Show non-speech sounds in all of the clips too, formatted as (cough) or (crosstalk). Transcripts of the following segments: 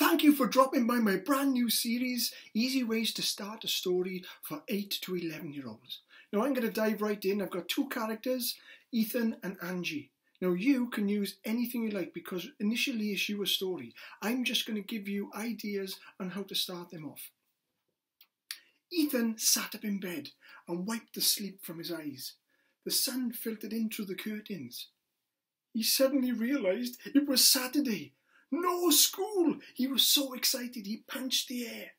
Thank you for dropping by my brand new series, Easy Ways to Start a Story for 8 to 11 year olds. Now I'm going to dive right in. I've got two characters, Ethan and Angie. Now you can use anything you like because initially it's your story. I'm just going to give you ideas on how to start them off. Ethan sat up in bed and wiped the sleep from his eyes. The sun filtered in through the curtains. He suddenly realised it was Saturday no school! He was so excited he punched the air.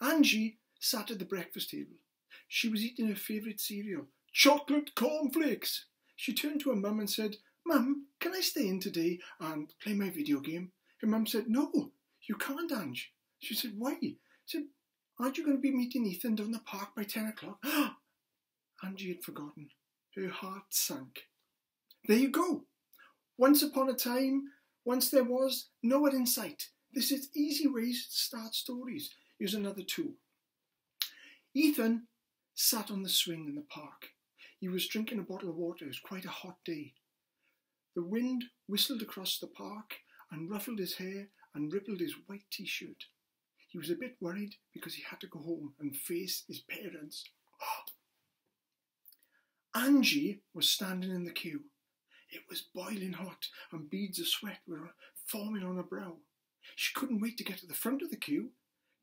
Angie sat at the breakfast table. She was eating her favourite cereal, chocolate cornflakes. She turned to her mum and said, Mum, can I stay in today and play my video game? Her mum said, No, you can't, Angie. She said, Why? She said, Aren't you going to be meeting Ethan down the park by 10 o'clock? (gasps) Angie had forgotten. Her heart sank. There you go. Once upon a time, once there was, nowhere in sight. This is easy ways to start stories. Here's another tool. Ethan sat on the swing in the park. He was drinking a bottle of water. It was quite a hot day. The wind whistled across the park and ruffled his hair and rippled his white t-shirt. He was a bit worried because he had to go home and face his parents. (gasps) Angie was standing in the queue. It was boiling hot, and beads of sweat were forming on her brow. She couldn't wait to get to the front of the queue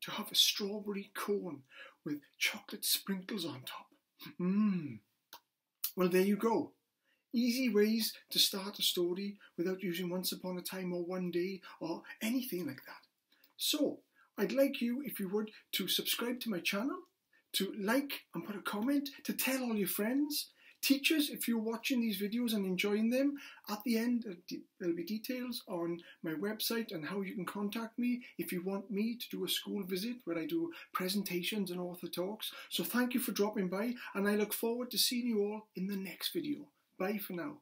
to have a strawberry cone with chocolate sprinkles on top. Mmm. Well, there you go. Easy ways to start a story without using once upon a time or one day or anything like that. So, I'd like you, if you would, to subscribe to my channel, to like and put a comment, to tell all your friends, Teachers, if you're watching these videos and enjoying them, at the end there'll be details on my website and how you can contact me if you want me to do a school visit where I do presentations and author talks. So thank you for dropping by and I look forward to seeing you all in the next video. Bye for now.